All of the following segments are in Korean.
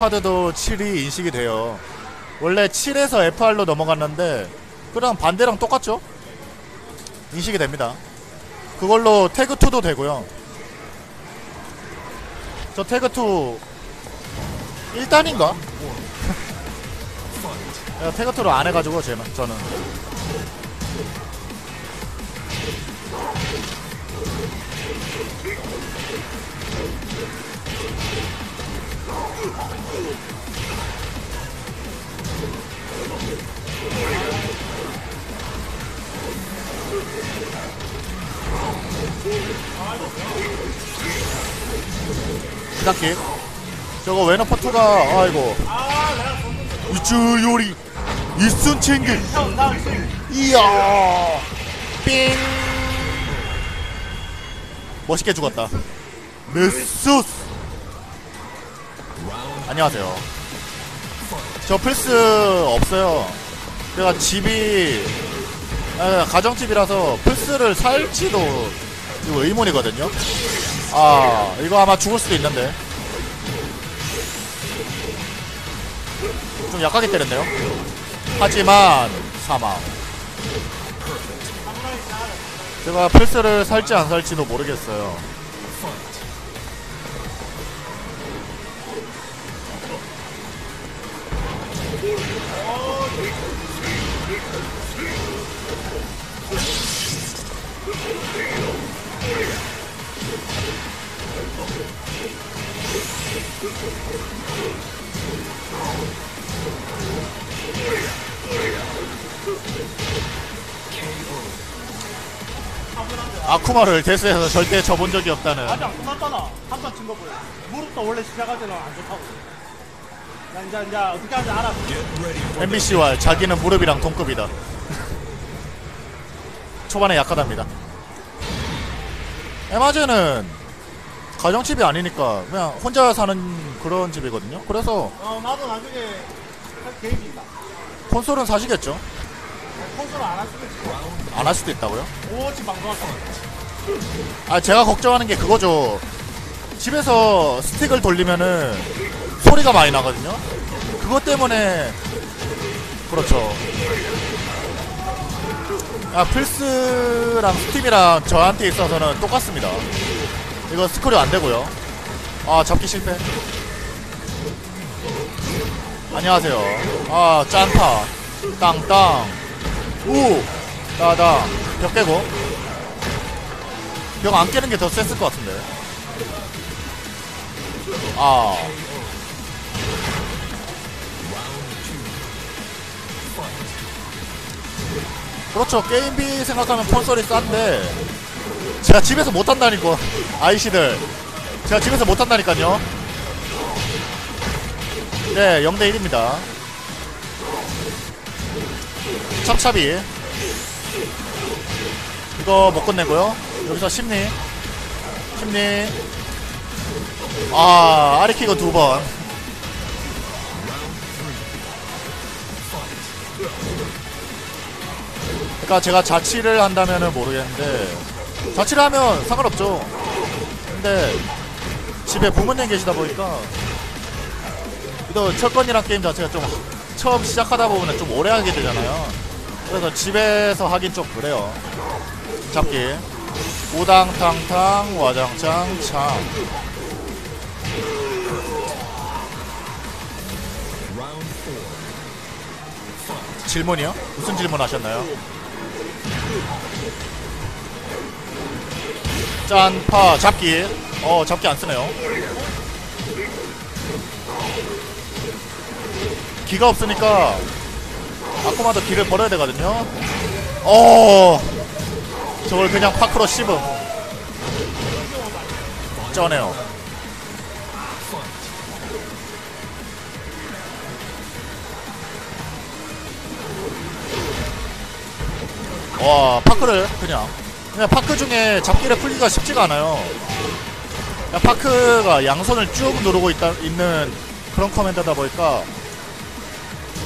카드도 7이 인식이 돼요. 원래 7에서 FR로 넘어갔는데 그랑 반대랑 똑같죠? 인식이 됩니다. 그걸로 태그2도 되고요. 저 태그2 1단인가? 내가 태그2를 안 해가지고 제 저는 시작기 저거 웨너퍼트가 아이고. 이쭈 요리. 이순 챙길 이야. 삥. 멋있게 죽었다. 메소스 안녕하세요. 저 플스 없어요. 제가 집이 아, 가정집이라서 플스를 살지도 이거 의문이거든요. 아 이거 아마 죽을 수도 있는데. 좀 약하게 때렸네요. 하지만 사망. 제가 플스를 살지 안 살지도 모르겠어요 아쿠마를 데스에서 절대 져본 적이 없다는 아직 안 끝났잖아. 한판 친거 보여. 무릎도 원래 시작할 때는 안 좋다고. 나 이제 이제 어떻게 하는지 알아. MBC와 자기는 무릎이랑 동급이다. 초반에 약하답니다. 에마제는 가정집이 아니니까 그냥 혼자 사는 그런 집이거든요. 그래서 어 나도 나중에 할 계획이 있다. 콘솔은 사시겠죠? 콘솔 안할 수도 있어. 안할 수도 있다고요? 오버워치 방송할 거. 아 제가 걱정하는 게 그거죠. 집에서 스틱을 돌리면은 소리가 많이 나거든요. 그것 때문에 그렇죠. 아 플스랑 스팀이랑 저한테 있어서는 똑같습니다. 이거 스크류 안 되고요. 아 잡기 실패. 안녕하세요. 아 짠파 땅땅 우 따당 벽 깨고 벽 안 깨는 게 더 셌을 것 같은데. 아. 그렇죠. 게임비 생각하면 콘솔이 싼데 제가 집에서 못 한다니까 아이씨들 제가 집에서 못 한다니까요. 네, 0대 1입니다. 찹찹이 이거 못 끝내고요. 여기서 심리. 심리. 아 아리키고 두번. 그러니까 제가 자취를 한다면은 모르겠는데 자취를 하면 상관없죠. 근데 집에 부모님 계시다 보니까 또 철권이란 게임 자체가 좀 처음 시작하다 보면 좀 오래 하게 되잖아요 그래서 집에서 하긴 좀 그래요. 잡기. 우당탕탕 와장창 창 질문이요? 무슨 질문 하셨나요? 짠파 잡기. 어 잡기 안 쓰네요. 기가 없으니까 아쿠마도 기를 버려야 되거든요. 어 저걸 그냥 파크로 씹음 쩌네요. 와 파크를 그냥. 그냥 파크 중에 잡기를 풀기가 쉽지가 않아요. 파크가 양손을 쭉 누르고 있다, 있는 그런 command다 보니까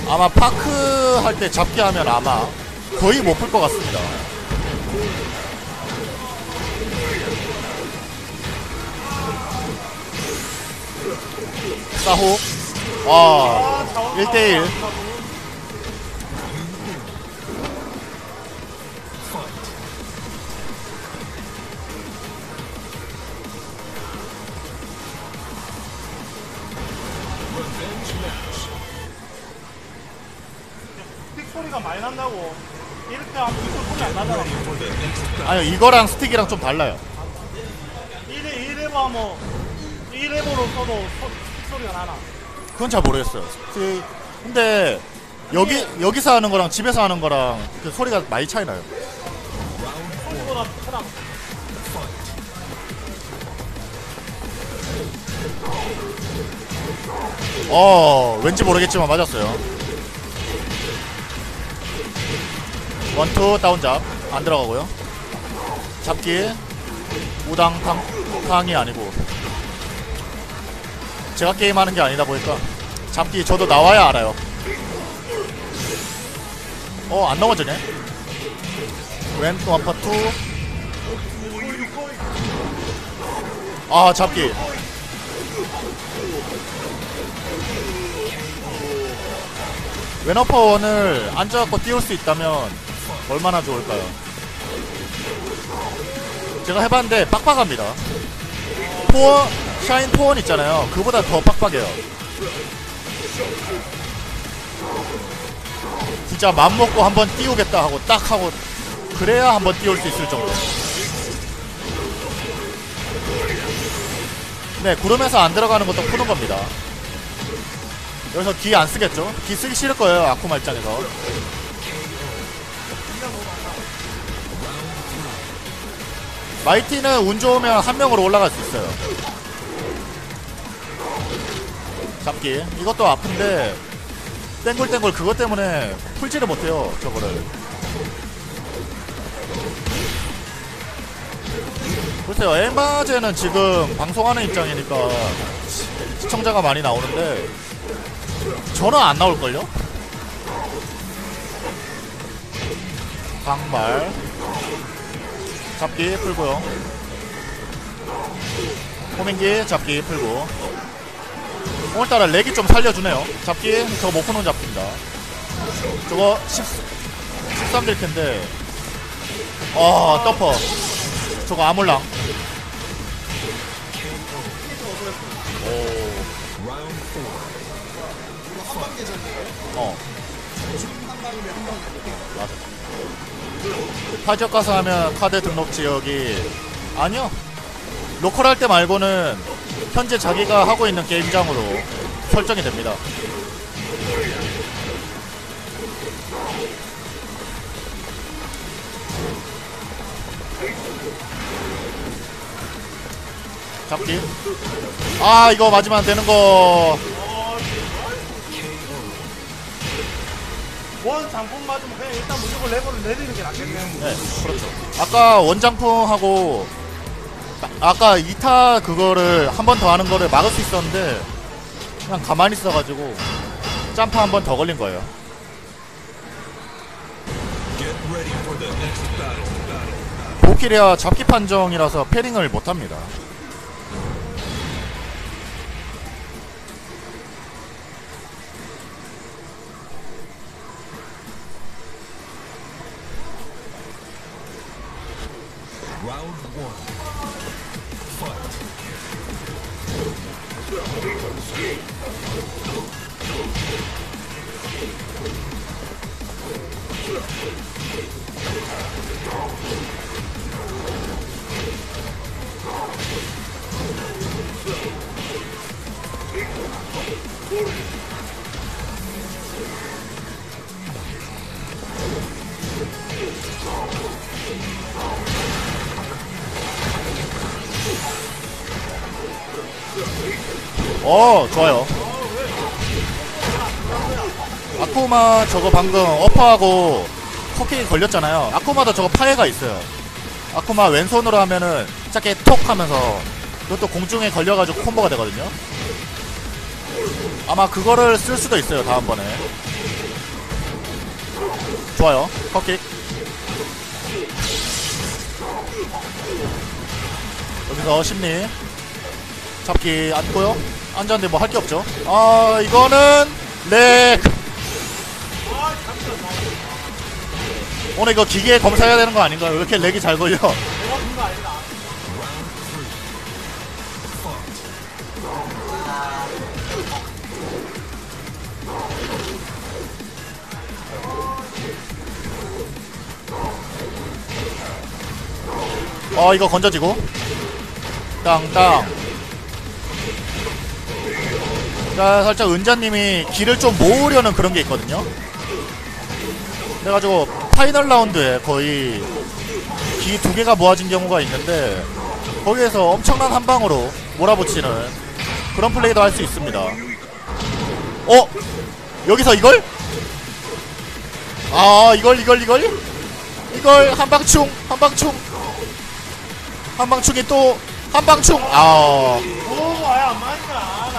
아마 파크 할 때 잡기 하면 아마 거의 못 풀 것 같습니다 사호 와 아, 자원 1대1. 아니요 이거랑 스틱이랑 좀 달라요. 1레, 1레버 하면 1레버로 써도 소, 픽 소리가 나나. 그건 잘 모르겠어요. 스틱. 근데 여기 여기서 하는 거랑 집에서 하는 거랑 그 소리가 많이 차이 나요. 소리보다 편함. 어 왠지 모르겠지만 맞았어요. 원투 다운잡. 안 들어가고요 잡기 우당탕 탕이 아니고. 제가 게임하는 게 아니다 보니까 잡기 저도 나와야 알아요. 어 안 넘어지네. 왼 원파 투아 잡기. 왼어퍼 원을 앉아갖고 띄울 수 있다면 얼마나 좋을까요? 제가 해봤는데 빡빡합니다. 포원, 샤인 포원 있잖아요. 그보다 더 빡빡해요. 진짜 맘먹고 한번 띄우겠다 하고 딱 하고 그래야 한번 띄울 수 있을 정도. 네, 구름에서 안 들어가는 것도 푸는 겁니다. 여기서 기 안 쓰겠죠? 기 쓰기 싫을 거예요, 아쿠마 입장에서. 마이티는 운 좋으면 한 명으로 올라갈 수 있어요. 잡기. 이것도 아픈데, 땡글땡글 그것 때문에 풀지를 못해요, 저거를. 글쎄요, 엠바제는 지금 방송하는 입장이니까 시- 시청자가 많이 나오는데, 저는 안 나올걸요? 강말 잡기 풀고요 호민기 잡기 풀고. 오늘따라 렉이 좀 살려주네요. 잡기 못 푸는 잡기입니다. 저거 10, 13될 텐데. 어 떡퍼 저거 아몰랑. 오. 어. 맞아. 파지역 가서 하면 카드 등록 지역이 아니요. 로컬 할 때 말고는 현재 자기가 하고 있는 게임장으로 설정이 됩니다. 잡기. 아 이거 맞으면 안 되는 거. 원 장품 맞으면 그냥 일단 무조건 레버를 내리는 게 낫겠네. 네, 그렇죠. 아까 원장풍하고 아- 아까 2타 그거를 한 번 더 하는 거를 막을 수 있었는데 그냥 가만히 있어가지고 점프 한 번 더 걸린 거예요. 보키리아 잡기 판정이라서 패링을 못 합니다. 아쿠마 저거 방금 어퍼하고 코킹이 걸렸잖아요. 아쿠마도 저거 파해가 있어요. 아쿠마 왼손으로 하면은 짧게 톡 하면서 그것도 공중에 걸려가지고 콤보가 되거든요. 아마 그거를 쓸 수도 있어요, 다음번에. 좋아요. 컵킥. 여기서 심리. 잡기 안고요. 앉았는데 뭐 할 게 없죠 아 이거는 렉 오늘 이거 기계 검사해야 되는 거 아닌가요? 왜 이렇게 렉이 잘 걸려. 어 이거 건져지고 땅땅 자 살짝 은자님이 길을 좀 모으려는 그런 게 있거든요 그래가지고 파이널 라운드에 거의 기 두 개가 모아진 경우가 있는데 거기에서 엄청난 한 방으로 몰아붙이는 그런 플레이도 할 수 있습니다 어? 여기서 이걸? 아 이걸 이걸 이걸? 이걸 한방충 한방충 한방충이 또 한방충 아 오, 아야, 안 맞나.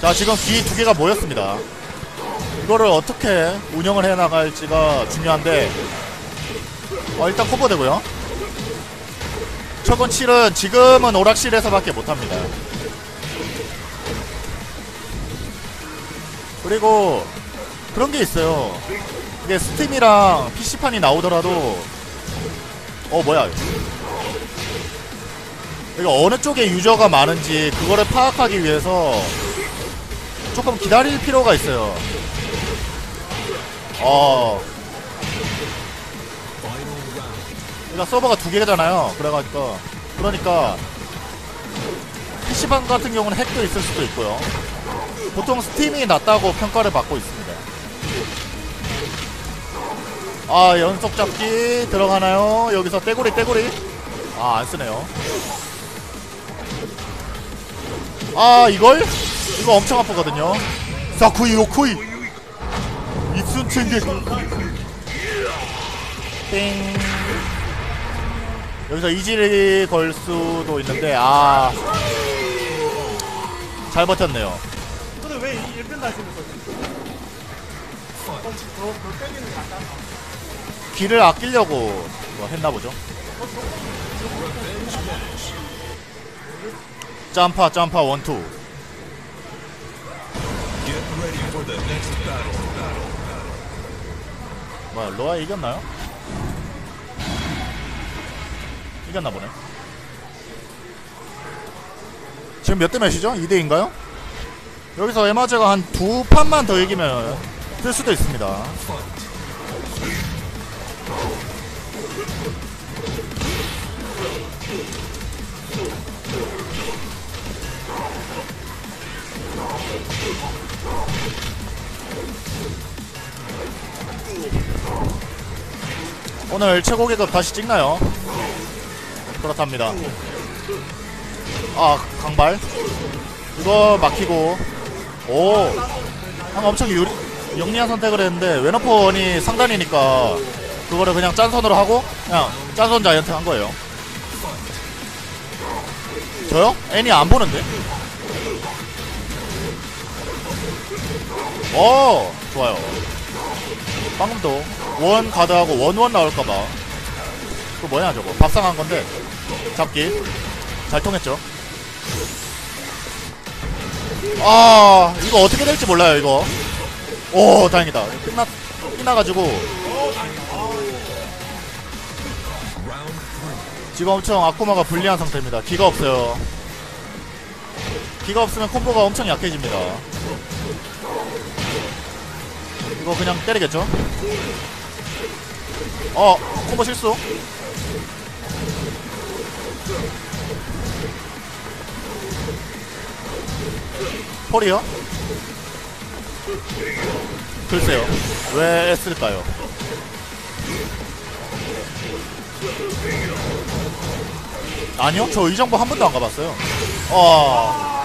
자 지금 귀 두 개가 모였습니다. 이거를 어떻게 운영을 해 나갈지가 중요한데 어, 일단 콤보 되고요. 철권 7은 지금은 오락실에서밖에 못합니다. 그리고 그런 게 있어요. 이게 스팀이랑 PC판이 나오더라도 어 뭐야. 이거 어느 쪽에 유저가 많은지 그거를 파악하기 위해서 조금 기다릴 필요가 있어요. 어. 그러니까 서버가 두 개잖아요. 그래가지고 그러니까 PC방 같은 경우는 핵도 있을 수도 있고요. 보통 스팀이 낫다고 평가를 받고 있습니다. 아 연속 잡기 들어가나요? 여기서 떼구리 떼구리 아 안쓰네요. 아 이걸 이거 엄청 아프거든요. 사쿠이 요쿠이 이순첸게 땡 여기서 이질이 걸 수도 있는데 아 잘 버텼네요. 근데 왜 이- 일변 다시는 거지? 길을 아끼려고 뭐 했나 보죠. 점파 점파 원투. 뭐야 로아 이겼나요? 이겼나 보네. 지금 몇 대 몇이죠? 2대인가요? 여기서 에마제가 한 두 판만 더 이기면 뜰 수도 있습니다. 오늘 최고 계급 다시 찍나요? 그렇답니다. 아 강발 이거 막히고 오 방금 엄청 유리, 영리한 선택을 했는데 웨너폰이 상단이니까 그거를 그냥 짠손으로 하고 그냥 짠손 자이언트 한 거예요. 저요? 애니 안 보는데? 어 좋아요. 방금도 원 가드하고 원원 나올까봐. 그 뭐냐 저거? 밥상한 건데. 잡기. 잘 통했죠? 아 이거 어떻게 될지 몰라요 이거. 오 다행이다. 끝나 끝나가지고. 지금 엄청 아쿠마가 불리한 상태입니다. 기가 없어요. 기가 없으면 콤보가 엄청 약해집니다 이거 그냥 때리겠죠? 어 콤보 실수. 폴이요? 글쎄요. 왜 했을까요? 아니요? 저 이 정보 한 번도 안 가봤어요. 어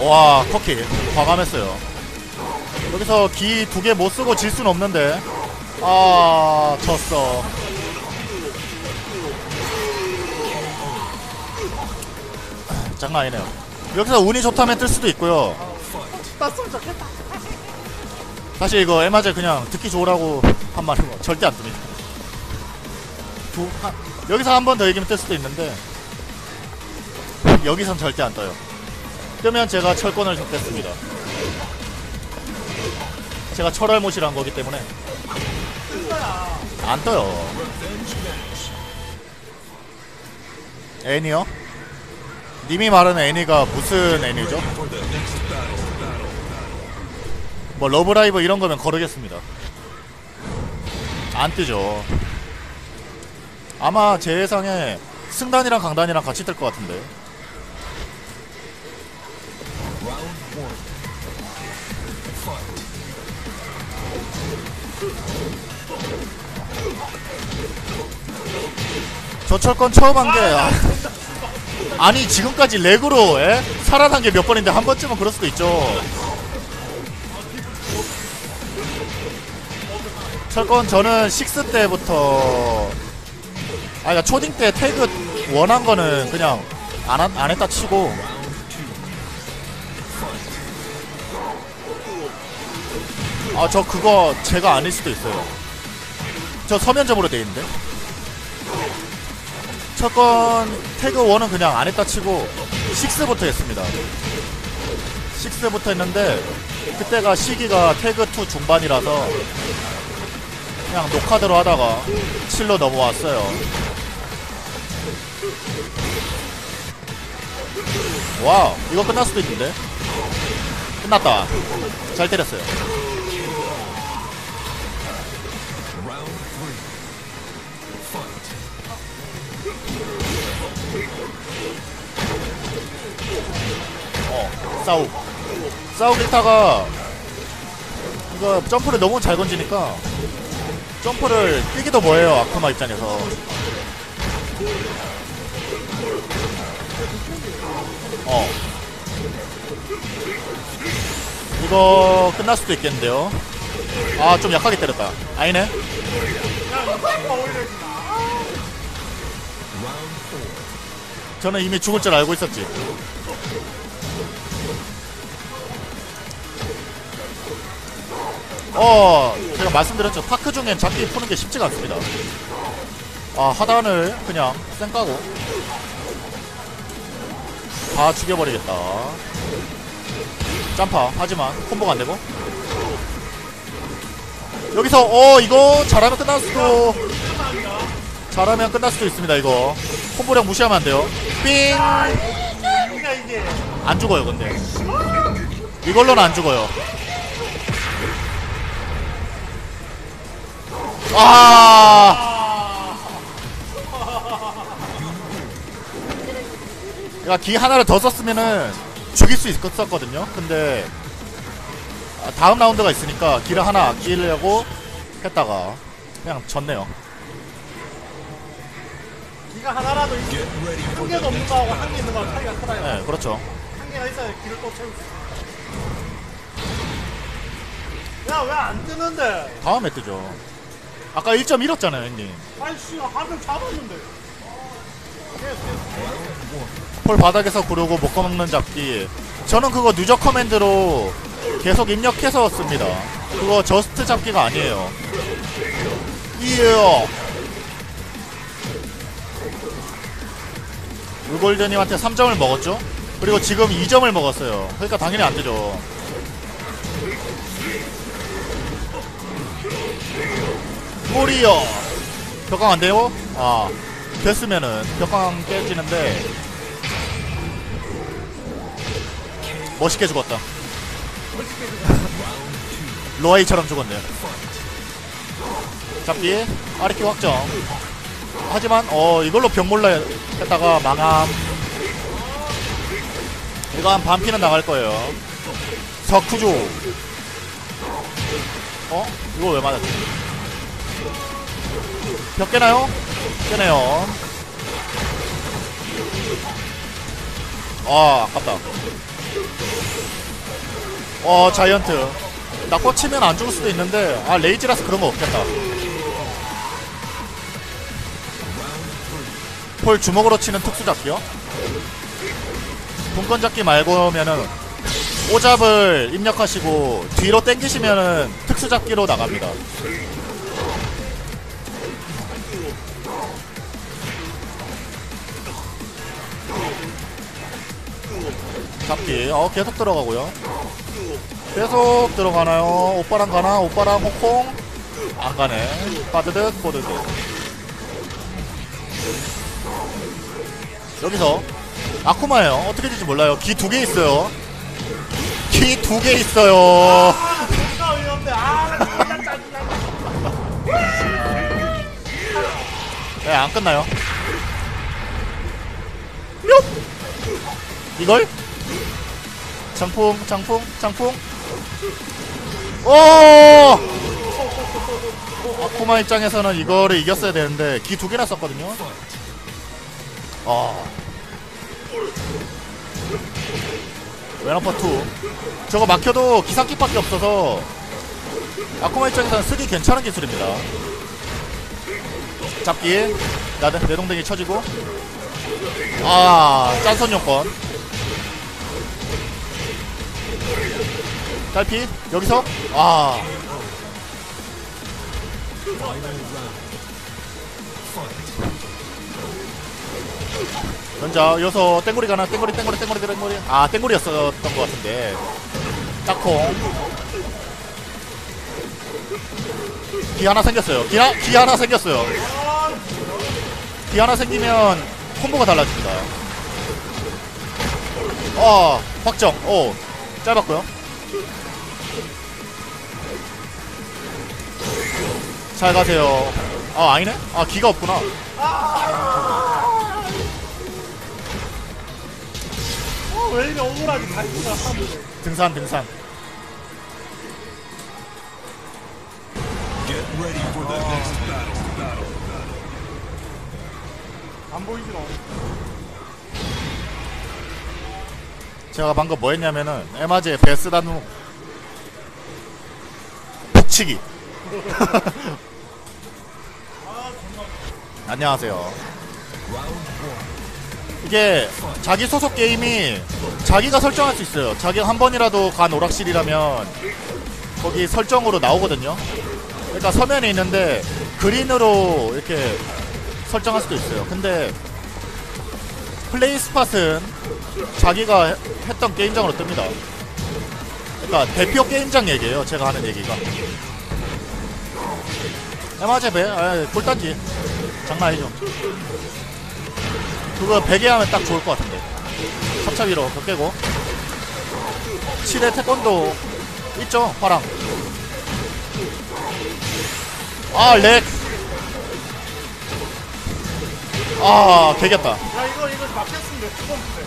와 커키. 과감했어요. 여기서 기 두 개 못쓰고 질 순 없는데. 아 졌어. 장난 아니네요. 여기서 운이 좋다면 뜰 수도 있고요. 사실 이거 에마제 그냥 듣기 좋으라고 한 말이고 절대 안 뜹니다. 두, 한, 여기서 한 번 더 얘기면 뜰 수도 있는데 여기선 절대 안 떠요. 뜨면 제가 철권을 줬겠습니다. 제가 철알못이란 거기 때문에 안 떠요. 애니요? 님이 말하는 애니가 무슨 애니죠? 뭐 러브라이브 이런 거면 거르겠습니다. 안 뜨죠. 아마 제 예상에 승단이랑 강단이랑 같이 뜰 것 같은데. 저 철권 처음 한 게 아, 니 지금까지 렉으로 에? 살아난 게 몇 번인데 한 번쯤은 그럴 수도 있죠. 철권 저는 6 때부터 아 그러니까 초딩 때 태그 원한 거는 그냥 안, 한- 안 했다 치고 아 저 그거 제가 아닐 수도 있어요. 저 서면점으로 돼 있는데. 첫건 태그 1은 그냥 안 했다 치고 6부터 했습니다. 6부터 했는데 그때가 시기가 태그 2 중반이라서 그냥 녹화대로 하다가 7로 넘어왔어요. 와우 이거 끝날 수도 있는데? 끝났다. 잘 때렸어요 싸우 싸우기 타가 이거 점프를 너무 잘 건지니까 점프를 뛰기도 뭐해요 아크마 입장에서. 어. 이거 끝날 수도 있겠는데요. 아 좀 약하게 때렸다. 아니네. 저는 이미 죽을 줄 알고 있었지 어 제가 말씀드렸죠. 파크 중엔 잡기 푸는 게 쉽지가 않습니다. 아 하단을 그냥 쌩 까고. 다 죽여버리겠다. 점파. 하지만 콤보가 안되고. 여기서 어 이거 잘하면 끝날 수도 잘하면 끝날 수도 있습니다 이거. 콤보량 무시하면 안 돼요. 삥 안 죽어요 근데. 이걸로는 안 죽어요 아 그러니까 기 하나를 더 썼으면은 죽일 수 있었거든요. 근데 아, 다음 라운드가 있으니까 기를 하나 아끼려고 했다가 그냥 졌네요. 기가 하나라도 있- Get ready 한 개도 없는 거하고 한. 개 있는 거하고 차이가 크다요. 네, 그렇죠. 한 개가 있어야 길을 또 채울 수 있어. 야, 왜 안 뜨는데? 다음에 뜨죠. 아까 1점 잃었잖아요, 형님. 아이씨, 한명 잡았는데. 폴 바닥에서 구르고 못 꺼먹는 잡기. 저는 그거 누적 command로 계속 입력해서 씁니다. 그거 just 잡기가 아니에요. 이에요. 울골드님한테 3점을 먹었죠? 그리고 지금 2점을 먹었어요. 그러니까 당연히 안 되죠. 꼬리요. 벽강 안 돼요? 아, 됐으면은 벽강 깨지는데 멋있게 죽었다. 로아이처럼 죽었네요. 잡기 아래키 확정. 하지만 어 이걸로 병몰라 했다가 망함. 이거 한 반피는 나갈 거예요. 석쿠조. 어? 이거 왜 맞았지? 벽 깨나요? 깨네요. 아, 아깝다. 어, 자이언트. 나 꽂히면 안 죽을 수도 있는데, 아, 레이지라서 그런 거 없겠다. 폴 주먹으로 치는 특수 잡기요? 분권 잡기 말고면은 오잡을 입력하시고 뒤로 당기시면은 특수 잡기로 나갑니다. 잡기 어 계속 들어가고요. 계속 들어가나요? 오빠랑 가나? 오빠랑 홍콩? 안 가네. 빠드득 뽀드득. 여기서 아쿠마예요. 어떻게 될지 몰라요. 기두개 있어요. 기두개 있어요. 네, 안 끝나요. 뿅! 이걸? 장풍, 장풍, 장풍. 오! 아쿠마 입장에서는 이거를 이겼어야 되는데 기 두 개나 썼거든요. 아. 웨너퍼 2. 저거 막혀도 기상킥밖에 없어서 아쿠마 입장에서는 쓰기 괜찮은 기술입니다. 잡기 나내 내동댕이 쳐지고 아 짠손 용건 딸피 여기서 아. 연자 여기서 땡구리 가나? 땡구리 땡구리 땡구리 땡구리. 아 땡구리였었던 것 같은데. 짝콩. 기 하나 생겼어요. 기, 하, 기 하나 생겼어요. 기 하나 생기면 콤보가 달라집니다. 어 확정. 오 짧았고요 잘 가세요 아 아니네 아 기가 없구나 어, 왜 이래? 다리가 하면. 등산 등산 battle. 안 보이지 너. 제가 방금 뭐 했냐면은 에마제 베스다누 북치기. 안녕하세요. 이게 자기 소속 게임이 자기가 설정할 수 있어요. 자기가 한 번이라도 간 오락실이라면 거기 설정으로 나오거든요. 그러니까 서면에 있는데 그린으로 이렇게 설정할 수도 있어요. 근데 플레이 스팟은 자기가 해- 했던 게임장으로 뜹니다. 그러니까 대표 게임장 얘기예요. 제가 하는 얘기가. 에마제베, 아, 꿀단지. 장난 아니죠. 그거 베개하면 딱 좋을 것 같은데. 그거 깨고. 시대 태권도 있죠? 화랑. 아, 렉. 아, 개겼다. 야, 이거, 이거 막혔으면 몇번 돼.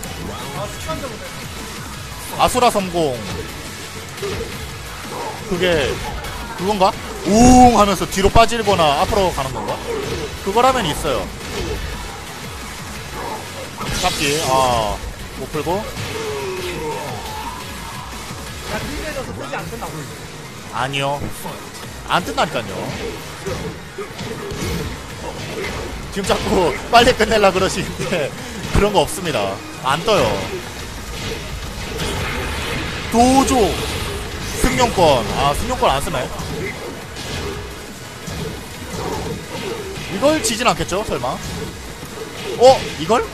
아, 습관적으로 돼. 아수라 성공 그게 그건가? 우웅 하면서 뒤로 빠지거나 앞으로 가는 건가? 그거라면 있어요 잡기 아못 풀고 야, 빙계져서 뜨지 않겠나 보지. 아니요 안 뜬다니까요 지금 자꾸 빨리 끝내려 그러시는데 그런 거 없습니다. 안 떠요. 도조 승용권. 아 승용권 안 쓰네 이걸 지진 않겠죠 설마? 어 이걸?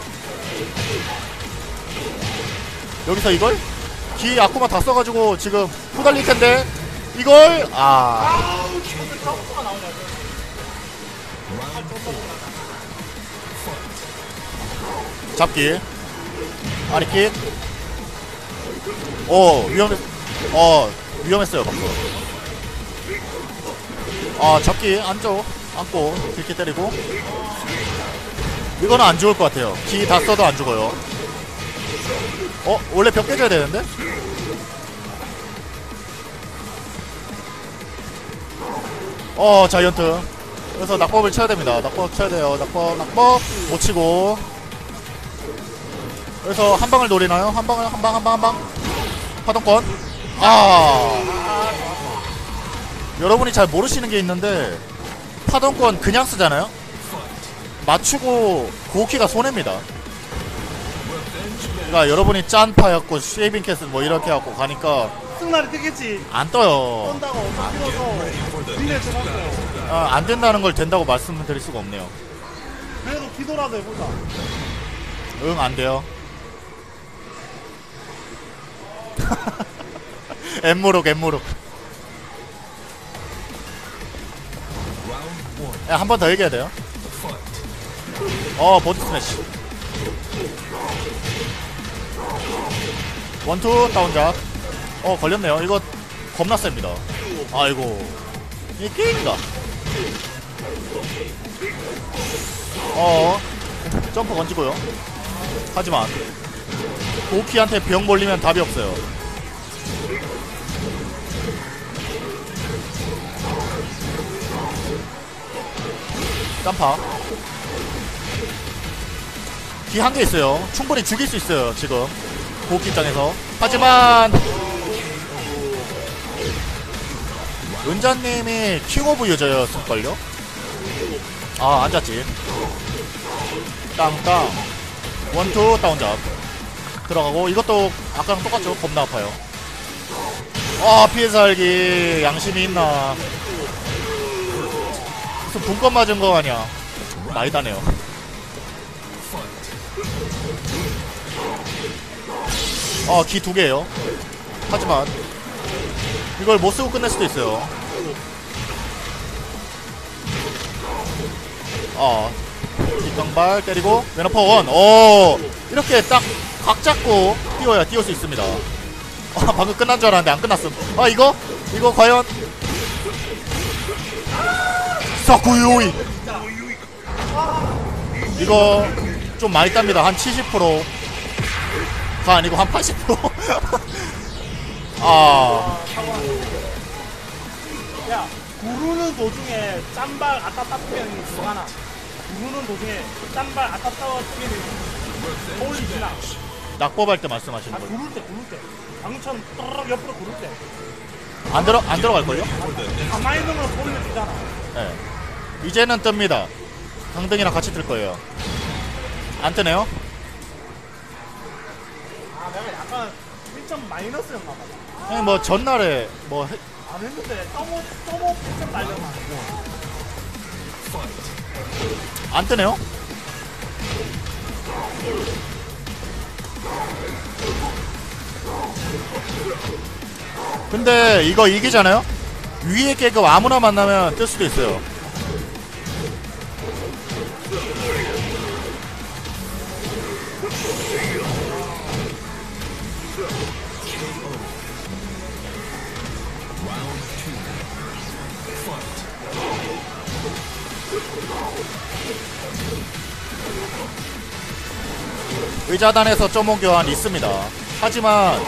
여기서 이걸? 기 아쿠마 다 써가지고 지금 후달릴 텐데. 이걸? 아 잡기. 아리킥. 오 위험했 어 위험했어요 방금. 아 잡기 앉아 앉고 이렇게 때리고. 이거는 안 죽을 것 같아요. 기 다 써도 안 죽어요. 어 원래 벽 깨져야 되는데? 어 자이언트. 그래서 낙법을 쳐야 됩니다. 낙법 쳐야 돼요. 낙법 낙법. 못 치고 그래서 한 방을 노리나요? 한 방을 한 방 한 방 한방 파동권 아 여러분이 잘 모르시는 게 있는데 파동권 그냥 쓰잖아요 맞추고 고키가 손해입니다 그러니까 여러분이 짠파였고 쉐이빙 캐슬 뭐 이렇게 갖고 가니까 승날이 뜨겠지. 안 떠요. 떤다고 뛰어서 미래 들어갔어요. 아, 안 된다는 걸 된다고 말씀드릴 수가 없네요. 그래도 기도라도 해보자. 응, 안 돼요. 엠무룩, 엠무룩. 야, 한 번 더 얘기해야 돼요. 어, 보디 스매시. 원투 다운작. 어, 걸렸네요. 이거 겁나 셉니다. 아이고. 이 게임이다. 어, 점프 건지고요. 하지만 오키한테 병 몰리면 답이 없어요. 한개 있어요. 충분히 죽일 수 있어요. 지금 고키 입장에서. 하지만 은자님이 킹 오브 유저였을걸요? 아 앉았지. 땅땅 원투 다운잡 들어가고 이것도 아까랑 똑같죠? 겁나 아파요. 아 피해 살기. 양심이 있나. 무슨 분권 맞은 거 아니야. 많이 다네요. 어기 두 개예요. 하지만 이걸 못 쓰고 끝낼 수도 있어요. 어 뒷강발 때리고 왼어퍼 원. 오! 이렇게 딱 각 잡고 뛰어야 뛰을 수 있습니다. 아 방금 끝난 줄 알았는데 안 끝났음. 아 이거 이거 과연 사쿠요이 이거 좀 많이 땁니다. 한 70%가 아니고 한 80%. 아 야, 구르는 도중에 짠발 아따따 뛰는 그거 하나. 구르는 도중에 짠발 아따따 뛰는 어울리지나. 낙법할 때 아, 말씀하시는 거예요? 구를 때, 구를 때. 방천 떠르륵 옆으로 구를 때. 안 들어 안 들어갈 걸요? 가만히 있는 걸 소리를 지잖아. 네. 이제는 뜹니다. 강등이랑 같이 뜰 거예요. 안 뜨네요? 아, 내가 약간 1점 마이너스였나 봐. 아니 뭐 전날에 뭐 해- 안 했는데, 떠모, 떠모 1점 날렸나. 안 뜨네요? 근데 이거 이기잖아요? 위에 계급 아무나 만나면 뜰 수도 있어요. 의자단에서 점원 교환 있습니다. 하지만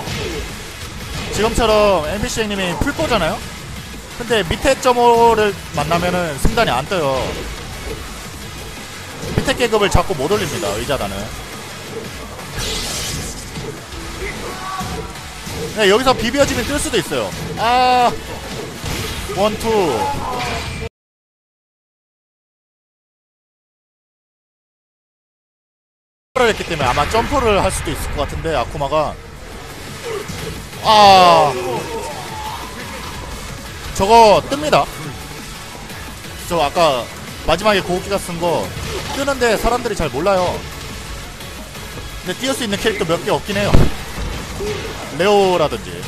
지금처럼 MBC 형님이 풀포잖아요? 근데 밑에 점호를 만나면은 승단이 안 떠요. 밑에 계급을 자꾸 못 올립니다. 의자단은. 네, 여기서 비벼지면 뜰 수도 있어요. 아, 원투. 를 했기 때문에 아마 점프를 할 수도 있을 것 같은데 아쿠마가. 아. 저거 뜹니다. 저 아까 마지막에 고우기가 쓴 거 뜨는데 사람들이 잘 몰라요. 근데 띄울 수 있는 캐릭터 몇 개 없긴 해요. 레오라든지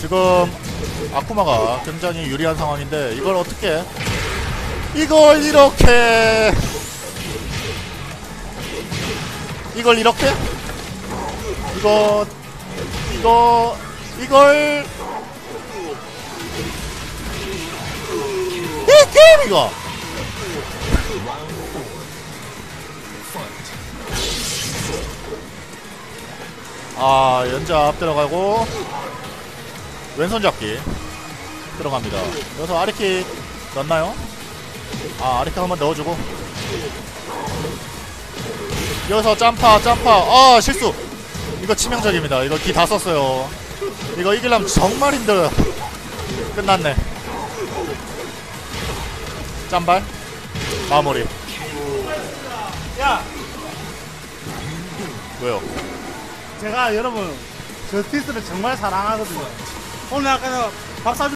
지금 아쿠마가 굉장히 유리한 상황인데 이걸 어떻게 이걸 이렇게 이걸 이렇게? 이거 이거 이걸 이 게임 이거 아 연잡 들어가고 왼손 잡기 들어갑니다. 여기서 아리킥 넣나요? 아 아리킥 한번 넣어주고 여기서 점파 점파 아 실수 이거 치명적입니다. 이거 기 다 썼어요. 이거 이기려면 정말 힘들어요. 끝났네. 짬발 마무리. 야 왜요? 제가 여러분 저스티스를 정말 사랑하거든요. 오늘 아까 밥 사주